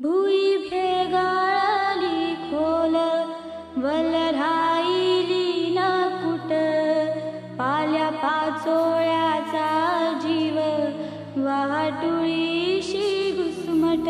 भुई भेगाळली खोल वलराईली न कुट पाल्या पाचोळ्याचा जीव वाटुळीशी घुसमट.